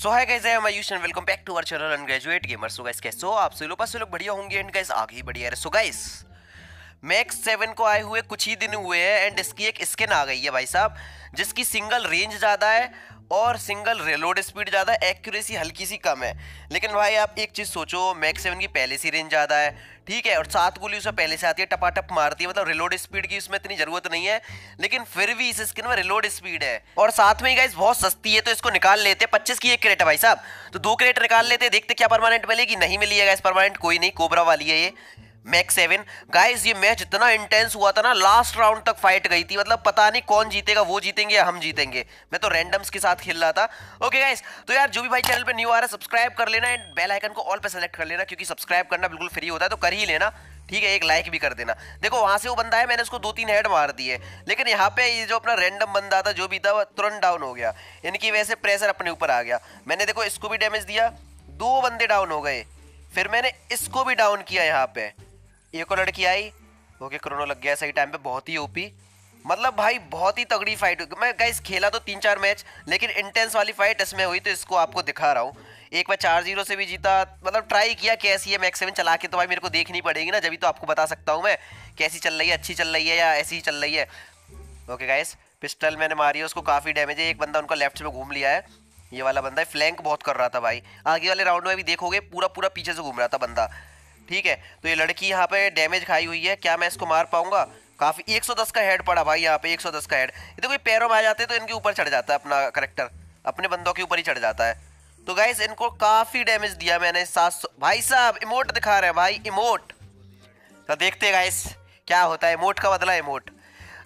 So hi guys I am Ayush and welcome back to our channel undergraduate gamer so guys कैसे हो? आप सभी लोग? पास लोग बढ़िया होंगे एंड गाइस आगे ही बढ़िया है। सो गाइस मैक्स सेवन को आए हुए कुछ ही दिन हुए हैं एंड इसकी एक स्किन आ गई है भाई साहब, जिसकी सिंगल रेंज ज़्यादा है और सिंगल रिलोड स्पीड ज़्यादा, एक्यूरेसी हल्की सी कम है। लेकिन भाई आप एक चीज़ सोचो मैक्स सेवन की पहले सी रेंज ज़्यादा है, ठीक है? और सात गोली उसमें पहले से आती है, टपाटप मारती है मतलब रिलोड स्पीड की उसमें इतनी ज़रूरत नहीं है, लेकिन फिर भी इस स्किन में रिलोड स्पीड है। और साथ में गाइस बहुत सस्ती है तो इसको निकाल लेते हैं। पच्चीस की एक क्रेट है भाई साहब तो दो क्रेट निकाल लेते हैं, देखते क्या परमानेंट मिलेगी। नहीं मिली है गाइस परमानेंट कोई नहीं कोबरा वाली है ये। Max seven. गाइस ये मैच इतना इंटेंस हुआ था ना लास्ट राउंड तक फाइट गई थी। मतलब पता नहीं कौन जीतेगा, वो जीतेंगे या हम जीतेंगे। मैं तो रैंडम्स के साथ खेल रहा था। ओके गाइस तो यार, जो भी भाई चैनल पे न्यू आ रहा है सब्सक्राइब कर लेना एंड बेल आइकन को ऑल पे सेलेक्ट कर लेना, क्योंकि सब्सक्राइब करना बिल्कुल फ्री होता है तो कर ही लेना। ठीक है, एक लाइक भी कर देना। देखो, वहाँ से वो बंदा है मैंने उसको दो तीन हेड मार दिए। लेकिन यहाँ पे ये जो अपना रैंडम बंदा था, जो भी था, वो तुरंत डाउन हो गया। इनकी वजह से प्रेशर अपने ऊपर आ गया। मैंने देखो, इसको भी डैमेज दिया, दो बंदे डाउन हो गए। फिर मैंने इसको भी डाउन किया यहाँ पे। एक और लड़की आई ओके क्रोनो लग गया सही टाइम पे, बहुत ही ओपी मतलब भाई, बहुत ही तगड़ी फाइट हुई। मैं गाइस खेला तो तीन चार मैच लेकिन इंटेंस वाली फाइट इसमें हुई तो इसको आपको दिखा रहा हूँ। एक मैं चार ज़ीरो से भी जीता मतलब ट्राई किया कैसी है मैक्स सेवन चला के तो भाई मेरे को देखनी पड़ेगी ना, जब तो आपको बता सकता हूँ मैं, कैसी चल रही है, अच्छी चल रही है या ऐसी ही चल रही है। ओके गाइस पिस्टल मैंने मारी है, उसको काफ़ी डैमेज है। एक बंदा उनका लेफ़्ट में घूम लिया है। ये वाला बंदा है फ्लैंक बहुत कर रहा था भाई। आगे वाले राउंड में भी देखोगे पूरा पूरा पीछे से घूम रहा था बंदा। ठीक है? तो ये लड़की यहाँ पे डैमेज खाई हुई है। क्या मैं इसको मार पाऊँगा? काफ़ी 110 का हेड पड़ा भाई यहाँ पे 110 का हेड ये तो कोई पैरों में आ जाते हैं तो इनके ऊपर चढ़ जाता है अपना करेक्टर अपने बंदों के ऊपर ही चढ़ जाता है। तो गाइस इनको काफ़ी डैमेज दिया मैंने सात सौ, भाई साहब इमोट दिखा रहे हैं भाई इमोट तो देखते गाइस क्या होता है। इमोट का बदला इमोट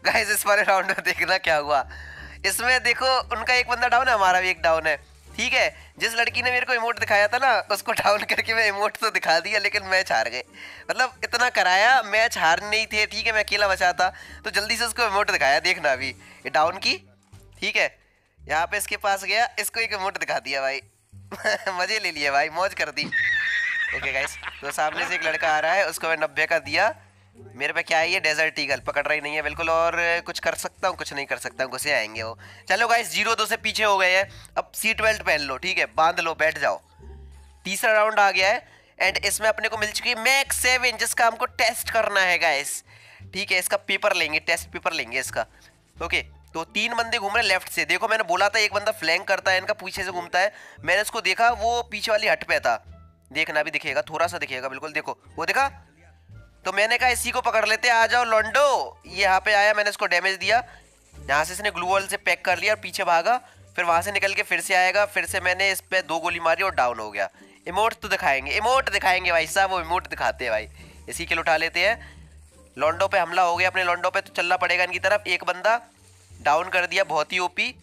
गाइस इस बारे राउंड में देखना क्या हुआ। इसमें देखो, उनका एक बंदा डाउन है, हमारा भी एक डाउन है। ठीक है, जिस लड़की ने मेरे को इमोट दिखाया था ना, उसको डाउन करके मैं इमोट तो दिखा दिया, लेकिन मैच हार गए। मतलब इतना कराया मैच हार नहीं थे, ठीक है, मैं अकेला बचा था तो जल्दी से उसको इमोट दिखाया, देखना अभी। डाउन की, ठीक है? यहाँ पे इसके पास गया, इसको एक इमोट दिखा दिया भाई। मज़े ले लिए भाई, मौज कर दी। ओके गाइस तो सामने से एक लड़का आ रहा है, उसको मैं नब्बे का दिया। मेरे पे क्या है, ये डेजर्ट ईगल पकड़ रही नहीं है बिल्कुल और कुछ कर सकता हूँ, कुछ नहीं कर सकता हूँ, घुसे आएँगे वो। चलो गाइस ज़ीरो दो से पीछे हो गए हैं। अब सीट बेल्ट पहन लो, ठीक है? बाँध लो, बैठ जाओ। तीसरा राउंड आ गया है एंड इसमें अपने को मिल चुकी है मैक्स सेवन जिसका हमको टेस्ट करना है गाइस ठीक है, इसका पेपर लेंगे टेस्ट पेपर लेंगे इसका। ओके तो तीन बंदे घूम रहे हैं लेफ़्ट से। देखो, मैंने बोला था एक बंदा फ्लैंक करता है, इनका पीछे से घूमता है। मैंने इसको देखा, वो पीछे वाली हट पे था। देखना भी दिखेगा, थोड़ा सा दिखेगा, बिल्कुल देखो। वो देखा? तो मैंने कहा, इसी को पकड़ लेते, आ जाओ लॉन्डो ये यहाँ पे आया, मैंने इसको डैमेज दिया। यहाँ से इसने ग्लू वॉल से पैक कर लिया और पीछे भागा। फिर वहाँ से निकल के फिर से आएगा। फिर से मैंने इस पर दो गोली मारी और डाउन हो गया। इमोट तो दिखाएँगे। इमोट दिखाएँगे भाई साहब, वो इमोट दिखाते हैं भाई। इसी के उठा लेते हैं। लॉन्डो पे हमला हो गया अपने लॉन्डो पे तो चलना पड़ेगा इनकी तरफ़। एक बंदा डाउन कर दिया, बहुत ही ओपी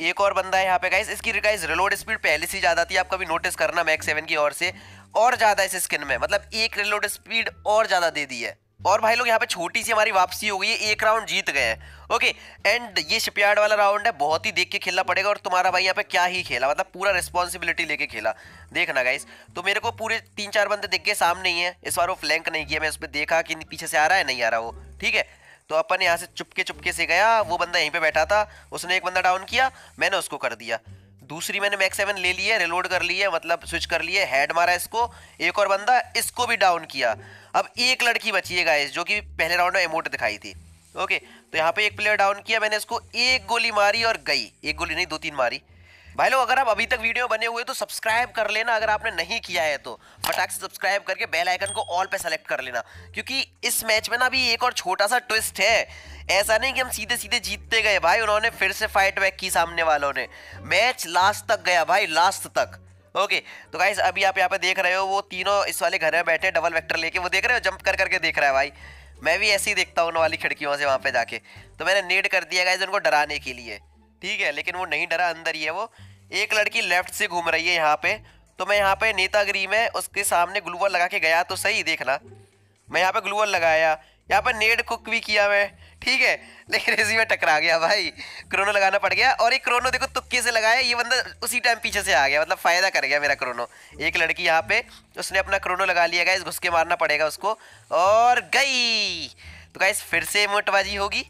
एक और बंदा है यहाँ पे गाइस इसकी गाइस रिलोड स्पीड पहले से ज़्यादा थी। आप कभी नोटिस करना मैक सेवन की ओर से। और ज़्यादा इस स्किन में। मतलब एक रिलोड स्पीड और ज़्यादा दे दी है। और भाई लोग, यहाँ पे छोटी सी हमारी वापसी हो गई है, एक राउंड जीत गए हैं। ओके एंड ये शिपयार्ड वाला राउंड है, बहुत ही देख के खेलना पड़ेगा और तुम्हारा भाई यहाँ पे क्या ही खेला मतलब पूरा रिस्पॉन्सिबिलिटी लेके खेला। देखना गाइस तो मेरे को पूरे तीन चार बंदे दिख गए, सामने ही है। इस बार वो फ्लैंक नहीं किया मैं उस पर देखा कि पीछे से आ रहा है, नहीं आ रहा वो। ठीक है तो अपन यहाँ से चुपके चुपके से गया, वो बंदा यहीं पे बैठा था, उसने एक बंदा डाउन किया, मैंने उसको कर दिया। दूसरी मैंने मैक सेवन ले लिया रिलोड कर लिया मतलब स्विच कर लिए हेड मारा इसको, एक और बंदा इसको भी डाउन किया। अब एक लड़की बची है गाइस जो कि पहले राउंड में एमोट दिखाई थी। ओके तो यहाँ पे एक प्लेयर डाउन किया, मैंने इसको एक गोली मारी और गई। एक गोली नहीं दो तीन मारी। भाई लोग, अगर आप अभी तक वीडियो बने हुए तो सब्सक्राइब कर लेना। अगर आपने नहीं किया है तो फटाक से सब्सक्राइब करके बेल आइकन को ऑल पे सेलेक्ट कर लेना। क्योंकि इस मैच में ना अभी एक और छोटा सा ट्विस्ट है। ऐसा नहीं कि हम सीधे सीधे जीतते गए भाई, उन्होंने फिर से फाइट बैक की सामने वालों ने। मैच लास्ट तक गया भाई लास्ट तक। ओके तो गाइस अभी आप यहाँ पे देख रहे हो, वो तीनों इस वाले घर में बैठे डबल वेक्टर लेके। वो देख रहे हो? जंप कर करके देख रहा है भाई। मैं भी ऐसे ही देखता हूँ उन वाली खिड़कियों से वहाँ पे जाके। तो मैंने नीड कर दिया गाइस उनको डराने के लिए। ठीक है, लेकिन वो नहीं डरा अंदर ही है वो। एक लड़की लेफ़्ट से घूम रही है यहाँ पे। तो मैं यहाँ पे नेतागिरी में उसके सामने ग्लूवर लगा के गया तो सही, देखना। मैं यहाँ पे ग्लूवर लगाया। यहाँ पर नेड कुक भी किया मैं। ठीक है, लेकिन इसी में टकरा गया भाई। क्रोनो लगाना पड़ गया। और एक क्रोनो देखो तुक्के से लगाया, ये बंदा उसी टाइम पीछे से आ गया। मतलब फ़ायदा कर गया मेरा क्रोनो एक लड़की यहाँ पे, उसने अपना क्रोनो लगा लिया गया घुस के मारना पड़ेगा उसको। और गई। तो गाइस फिर से मोटबाजी होगी।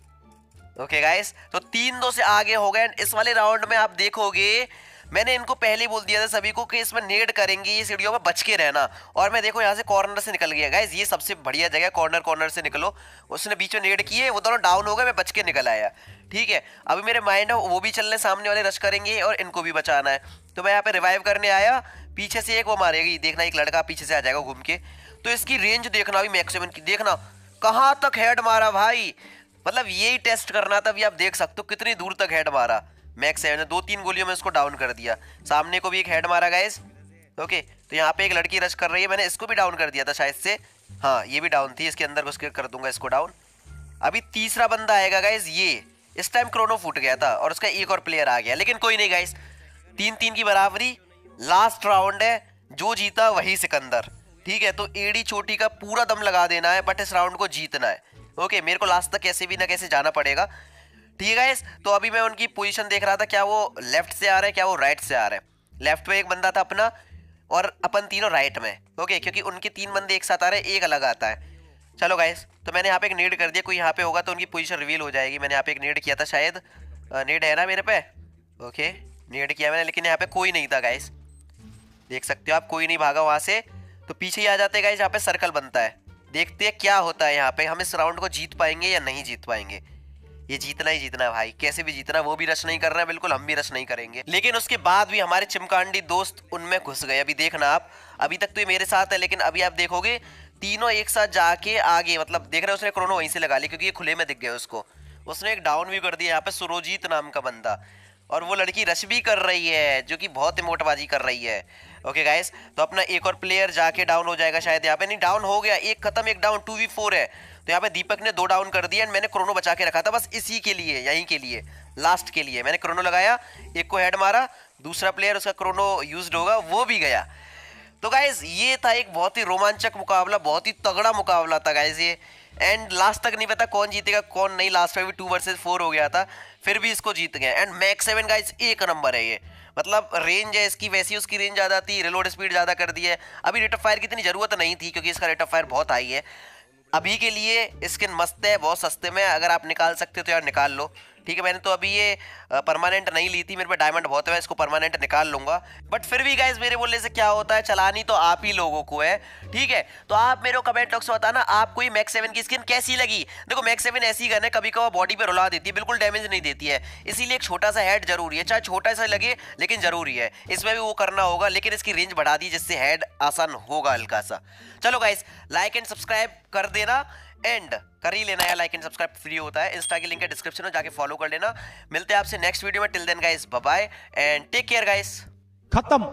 ओके गाइस तो तीन दो से आगे हो गए इस वाले राउंड में आप देखोगे, मैंने इनको पहले बोल दिया था सभी को कि इसमें नेड करेंगे, ये सीढ़ियों में बच के रहना। और मैं देखो, यहाँ से कॉर्नर से निकल गया। गाइज़ ये सबसे बढ़िया जगह कॉर्नर कॉर्नर से निकलो। उसने बीच में नेड किए, वो दोनों डाउन हो गए, मैं बच के निकल आया। ठीक है, अभी मेरे माइंड है वो भी चलने सामने वाले रश करेंगे और इनको भी बचाना है। तो मैं यहाँ पे रिवाइव करने आया, पीछे से एक वो मारेगी, देखना एक लड़का पीछे से आ जाएगा घूम के। तो इसकी रेंज देखना, अभी मैक्सिमम की, देखना, कहाँ तक हेड मारा भाई? मतलब यही टेस्ट करना था, अभी आप देख सकते हो कितनी दूर तक हेड मारा। मैक्स सेवन ने दो तीन गोलियों में इसको डाउन कर दिया। सामने को भी एक हेड मारा गाइस ओके तो यहाँ पे एक लड़की रश कर रही है। मैंने इसको भी डाउन कर दिया था शायद से। हाँ ये भी डाउन थी। इसके अंदर घुस कर दूँगा इसको डाउन अभी तीसरा बंदा आएगा गाइज़ ये। इस टाइम क्रोनो फूट गया था और उसका एक और प्लेयर आ गया। लेकिन कोई नहीं गाइज़ तीन तीन की बराबरी। लास्ट राउंड है। जो जीता, वही सिकंदर। ठीक है तो एडी चोटी का पूरा दम लगा देना है बट इस राउंड को जीतना है। ओके मेरे को लास्ट तक कैसे भी ना कैसे जाना पड़ेगा। ठीक है तो अभी मैं उनकी पोजीशन देख रहा था, क्या वो लेफ़्ट से आ रहे हैं, क्या वो राइट से आ रहे हैं। लेफ़्ट में एक बंदा था अपना, और अपन तीनों राइट में। ओके क्योंकि उनके तीन बंदे एक साथ आ रहे हैं, एक अलग आता है। चलो गाइस तो मैंने यहाँ पे एक नीड कर दिया, कोई यहाँ पे होगा तो उनकी पोजीशन रिवील हो जाएगी। मैंने यहाँ पे एक नीड किया था शायद। नीड है ना मेरे पे? ओके नीड किया मैंने, लेकिन यहाँ पे कोई नहीं था गाइस देख सकते हो आप, कोई नहीं भागा वहाँ से। तो पीछे ही आ जाते गाइस यहाँ पे सर्कल बनता है। देखते हैं क्या होता है यहाँ पे। हम इस राउंड को जीत पाएँगे या नहीं जीत पाएँगे? ये जीतना ही जीतना है भाई। कैसे भी जीतना, वो भी रश नहीं कर रहे हैं, बिल्कुल हम भी रश नहीं करेंगे। लेकिन उसके बाद भी हमारे चिमकांडी दोस्त उनमें घुस गए। अभी देखना आप। अभी तक तो ये मेरे साथ है, लेकिन अभी आप देखोगे, तीनों एक साथ जाके आगे मतलब देख रहे उसने क्रोनो वहीं से लगा ली, क्योंकि ये खुले में दिख गया उसको। उसने एक डाउन भी कर दिया, यहाँ पे सुरोजीत नाम का बंदा। और वो लड़की रश भी कर रही है, जो कि बहुत इमोटबाजी कर रही है। ओके गाइस तो अपना एक और प्लेयर जाके डाउन हो जाएगा शायद यहाँ पे। नहीं डाउन हो गया, एक खत्म, एक डाउन टू वी फोर है। तो यहाँ पे दीपक ने दो डाउन कर दिया एंड मैंने क्रोनो बचा के रखा था, बस इसी के लिए, यहीं के लिए लास्ट के लिए। मैंने क्रोनो लगाया, एक को हेड मारा, दूसरा प्लेयर उसका क्रोनो यूज़ होगा, वो भी गया। तो गाइज़ ये था एक बहुत ही रोमांचक मुकाबला, बहुत ही तगड़ा मुकाबला था गाइज़ ये। एंड लास्ट तक नहीं पता कौन जीतेगा, कौन नहीं। लास्ट में भी टू वर्सेज फोर हो गया था, फिर भी इसको जीत गए। एंड मैक सेवन का एक नंबर है ये। मतलब रेंज है इसकी, वैसी उसकी रेंज ज़्यादा थी रिलोड स्पीड ज़्यादा कर दी है। अभी रेट ऑफ़ फायर की इतनी ज़रूरत नहीं थी, क्योंकि इसका रेट ऑफ़ फायर बहुत हाई है। अभी के लिए स्किन मस्त है, बहुत सस्ते में अगर आप निकाल सकते हो तो यार निकाल लो। ठीक है, मैंने तो अभी ये परमानेंट नहीं ली थी, मेरे पे डायमंड बहुत है इसको परमानेंट निकाल लूँगा। बट फिर भी गाइज़ मेरे बोलने से क्या होता है? चलानी तो आप ही लोगों को है, ठीक है? तो आप मेरे को कमेंट बॉक्स में बताना, आपको मैक्स सेवन की स्किन कैसी लगी? देखो मैक्स सेवन ऐसी गन है, कभी कभी बॉडी पर रुला देती है, बिल्कुल डैमेज नहीं देती है। इसीलिए एक छोटा सा हेड ज़रूरी है, चाहे छोटा सा लगे, लेकिन ज़रूरी है। इसमें भी वो करना होगा, लेकिन इसकी रेंज बढ़ा दी, जिससे हेड आसान होगा हल्का सा। चलो गाइस लाइक एंड सब्सक्राइब कर देना। एंड कर ही लेना है लाइक एंड सब्सक्राइब फ्री होता है। इंस्टा की लिंक है डिस्क्रिप्शन में, जाके फॉलो कर लेना। मिलते हैं आपसे नेक्स्ट वीडियो में। Till then guys bye and take care guys खत्म।